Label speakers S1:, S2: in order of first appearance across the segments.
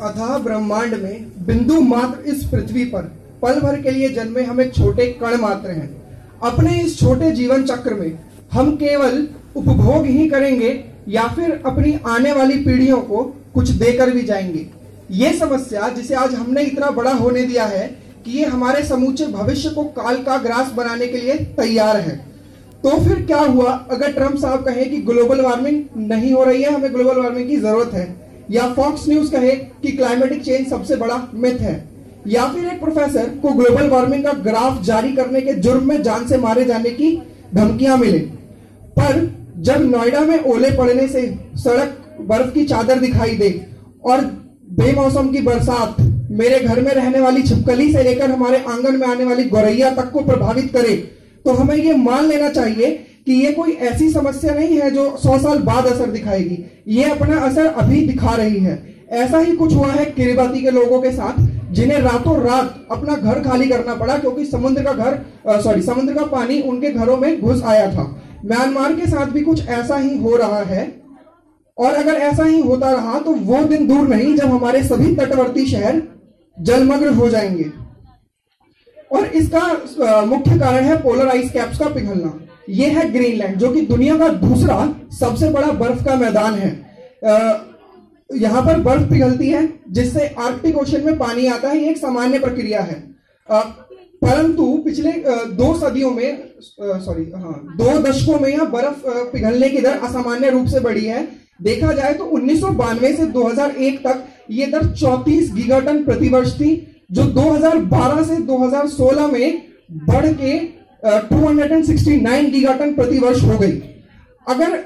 S1: अथाह ब्रह्मांड में बिंदु मात्र इस पृथ्वी पर, पल भर के लिए जन्मे हम छोटे कण मात्र हैं। अपने इस छोटे जीवन चक्र में हम केवल उपभोग ही करेंगे या फिर अपनी आने वाली पीढ़ियों को कुछ देकर भी जाएँगे। ये समस्या जिसे आज हमने इतना बड़ा होने दिया है कि ये हमारे समूचे भविष्य को काल का ग्रास बनाने के लिए तैयार है। तो फिर क्या हुआ अगर ट्रंप साहब कहे कि ग्लोबल वार्मिंग नहीं हो रही है, हमें ग्लोबल वार्मिंग की ज़रूरत है। या फॉक्स न्यूज़ कहे कि क्लाइमेटिक चेंज सबसे बड़ा मिथ है। या फिर एक प्रोफेसर को ग्लोबल वार्मिंग का ग्राफ जारी करने के जुर्म में जान से मारे जाने की धमकियाँ मिले। पर जब नोएडा में ओले पड़ने से सड़क बर्फ़ की चादर दिखाई दे और बेमौसम की बरसात मेरे घर में रहने वाली छिपकली से लेकर हमारे आँगन में आने वाली गौरैया तक को प्रभावित करे तो हमें ये मान लेना चाहिए कि ये कोई ऐसी समस्या नहीं है जो सौ साल बाद असर दिखाएगी। ये अपना असर अभी दिखा रही है। ऐसा ही कुछ हुआ है किरिबाती के लोगों के साथ, जिन्हें रातों रात अपना घर खाली करना पड़ा, क्योंकि समुद्र का घर सॉरी समुद्र का पानी उनके घरों में घुस आया था। म्यांमार के साथ भी कुछ ऐसा ही हो रहा है। और अगर ऐसा ही होता रहा तो वो दिन दूर नहीं, जब हमारे सभी तटवर्ती शहर जलमग्न हो जाएँगे। और इसका मुख्य कारण है पोलर आइस कैप्स का पिघलना। यह है ग्रीनलैंड, जो कि दुनिया का दूसरा सबसे बड़ा बर्फ़ का मैदान है। यहाँ पर बर्फ़ पिघलती है, जिससे आर्कटिक ओशन में पानी आता है, ये एक सामान्य प्रक्रिया है। परंतु पिछले दो सदियों में सॉरी हाँ दो दशकों में यह बर्फ़ पिघलने की दर असामान्य रूप से बढ़ी है। देखा जाए तो उन्नीस सौ बानवे से 2001 तक ये दर 34 गीगाटन प्रति वर्ष थी, जो 2012 से 2016 में बढ़ के 269 गीगाटन प्रति वर्ष हो गई। अगर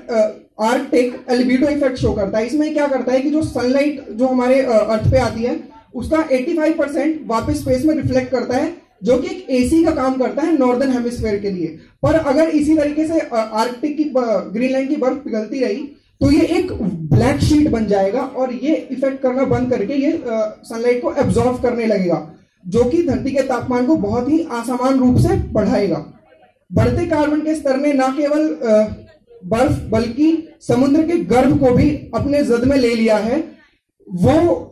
S1: आर्कटिक एलिबिडो इफ़ेक्ट शो करता है, इसमें क्या करता है कि जो सनलाइट जो हमारे अर्थ पे आती है, उसका 85 परसेंट वापिस स्पेस में रिफ्लेक्ट करता है, जो कि एक एसी का काम करता है नॉर्दर्न हेमिस्फेयर के लिए। पर अगर इसी तरीके से आर्कटिक की ग्रीनलैंड की बर्फ़ पिघलती रही तो ये एक ब्लैक शीट बन जाएगा और ये इफ़ेक्ट करना बंद करके ये सनलाइट को एब्जॉर्व करने लगेगा। जो कि धरती के तापमान को बहुत ही असमान रूप से बढ़ाएगा। बढ़ते कार्बन के स्तर ने न केवल बर्फ़, बल्कि समुद्र के गर्भ को भी अपने जद में ले लिया है। वो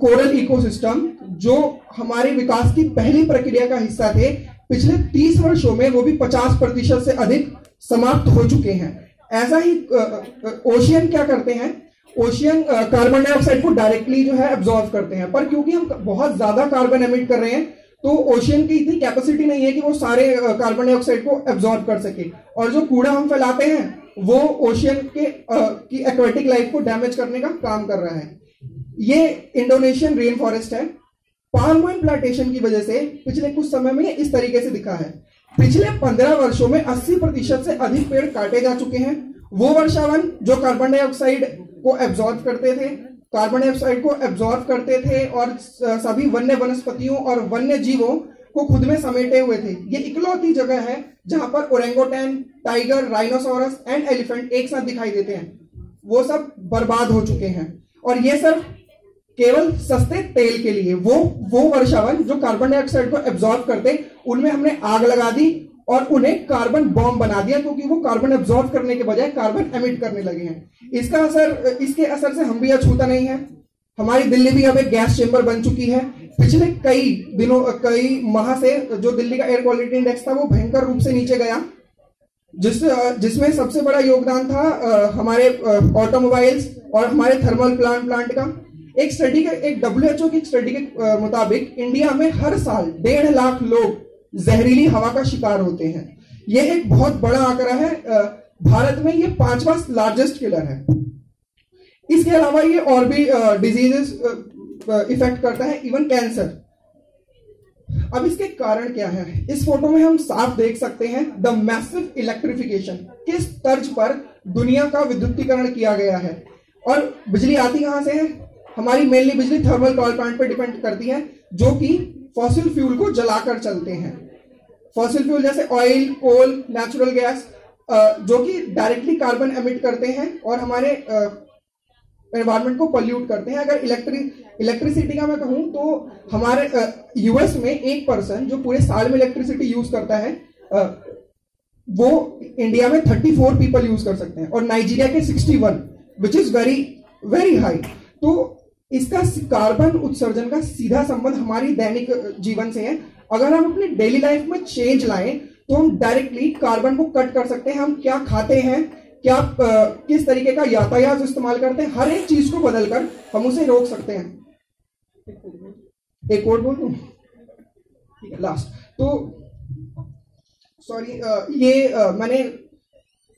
S1: कोरल इकोसिस्टम जो हमारे विकास की पहली प्रक्रिया का हिस्सा थे, पिछले 30 वर्षों में वो भी 50 प्रतिशत से अधिक समाप्त हो चुके हैं। ऐसा ही ओशियन क्या करते हैं? ओशियन कार्बन डाइऑक्साइड को डायरेक्टली जो है एब्जॉर्व करते हैं। पर क्योंकि हम बहुत ज़्यादा कार्बन एमिट कर रहे हैं तो ओशियन की इतनी कैपेसिटी नहीं है कि वो सारे कार्बन डाइऑक्साइड को एब्जॉर्व कर सके। और जो कूड़ा हम फैलाते हैं वो ओशियन के आ, की एक्वेटिक लाइफ को डैमेज करने का काम कर रहा है। ये इंडोनेशियन रेन फॉरेस्ट है। पाम ऑयल प्लांटेशन की वजह से पिछले कुछ समय में इस तरीके से दिखा है। पिछले पंद्रह वर्षों में 80 प्रतिशत से अधिक पेड़ काटे जा चुके हैं। वो वर्षावन जो कार्बन डाइऑक्साइड को एब्जॉर्व करते थे कार्बन डाइऑक्साइड को एब्जॉर्व करते थे और सभी वन्य वनस्पतियों और वन्य जीवों को खुद में समेटे हुए थे। ये इकलौती जगह है जहाँ पर orangutan tiger rhinoceros and elephant एक साथ दिखाई देते हैं। वो सब बर्बाद हो चुके हैं। और ये सब केवल सस्ते तेल के लिए, वो वो वर्षावन जो कार्बन डाइऑक्साइड को एब्जॉर्व करते, उनमें हमने आग लगा दी और उन्हें कार्बन बॉम्ब बना दिया, क्योंकि वो कार्बन एब्जॉर्व करने के बजाय कार्बन एमिट करने लगे हैं। इसका असर, इसके असर से हम भी अछूता नहीं है। हमारी दिल्ली भी अब एक गैस चेंबर बन चुकी है। पिछले कई दिनों, कई माह से जो दिल्ली का एयर क्वालिटी इंडेक्स था, वो भयंकर रूप से नीचे गया। जिस, जिसमें सबसे बड़ा योगदान था हमारे ऑटोमोबाइल्स और हमारे थर्मल प्लांट प्लांट का। एक स्टडी के, एक डब्ल्यूएचओ की स्टडी के मुताबिक इंडिया में हर साल डेढ़ लाख लोग जहरीली हवा का शिकार होते हैं। यह एक बहुत बड़ा आंकड़ा है। भारत में ये पांचवा लार्जेस्ट किलर है। इसके अलावा ये और भी डिजीजेस इफ़ेक्ट करता है इवन कैंसर अब इसके कारण क्या है? इस फ़ोटो में हम साफ़ देख सकते हैं द मैसिव इलेक्ट्रिफिकेशन किस तर्ज पर दुनिया का विद्युतीकरण किया गया है? और बिजली आती कहाँ से है? हमारी मेनली बिजली थर्मल पावर प्लांट पर डिपेंड करती है, जो कि फॉसिल फ्यूल को जलाकर चलते हैं। फॉसिल फ्यूल जैसे ऑयल, कोल नेचुरल गैस जो कि डायरेक्टली कार्बन एमिट करते हैं और हमारे एनवायरमेंट को पॉल्यूट करते हैं। अगर इलेक्ट्रिक इलेक्ट्रिसिटी का मैं कहूँ तो हमारे यूएस में एक पर्सन जो पूरे साल में इलेक्ट्रिसिटी यूज़ करता है वो इंडिया में 34 पीपल यूज़ कर सकते हैं और नाइजीरिया के 61 which is very very high तो इसका कार्बन उत्सर्जन का सीधा संबंध हमारी दैनिक जीवन से है। अगर हम अपने डेली लाइफ में चेंज लाएँ तो हम डायरेक्टली कार्बन को कट कर सकते हैं। हम क्या खाते हैं, क्या किस तरीके का यातायात इस्तेमाल करते हैं, हर एक चीज़ को बदलकर हम उसे रोक सकते हैं। एक और बोल? दू लास्ट तो सॉरी ये मैंने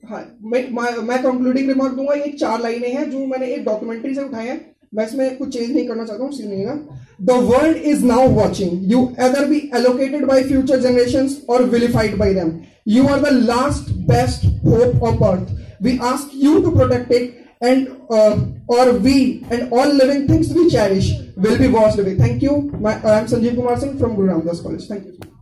S1: हाँ मैं मैं कंक्लूडिंग रिमार्क दूँगा। ये चार लाइनें हैं जो मैंने एक डॉक्यूमेंट्री से उठाए हैं। मैं इसमें कुछ चेंज नहीं करना चाहता हूँ सुनिएगा the world is now watching you either be allocated by future generation और vilified by them you are the last best hope of Earth we ask you to protect it and uh, or we and all living things we cherish will be washed away. Thank you. My, I am Sanjeev Kumar Singh from Guru Ramdas College. Thank you.